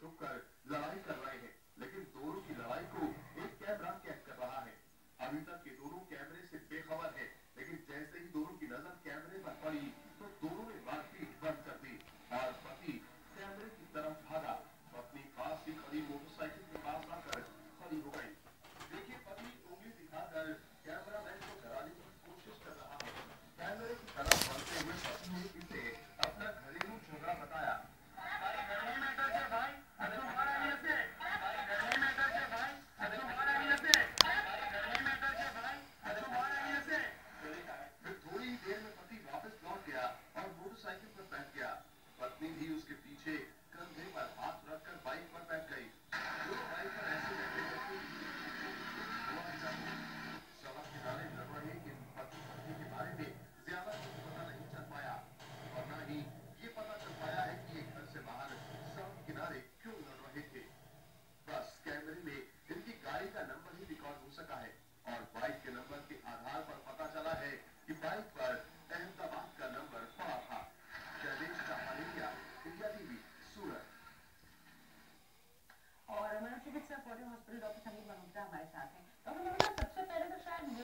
छुपकर लड़ाई कर रहे हैं। लेकिन दोनों की लड़ाई को एक कैमरा कैद कर रहा है। अभी तक ये दोनों कैमरे से बेखबर है, लेकिन जैसे ही का नंबर ही रिकॉर्ड हो सका है। और बाइक के नंबर के आधार पर पता चला है कि बाइक पर अहमदाबाद का नंबर पड़ा था। शैलेश हरिया इंडिया टीवी, सूरत। और अमर चिकित्सा पौधे हॉस्पिटल डॉक्टर समीर मल्होत्रा हमारे साथ हैं।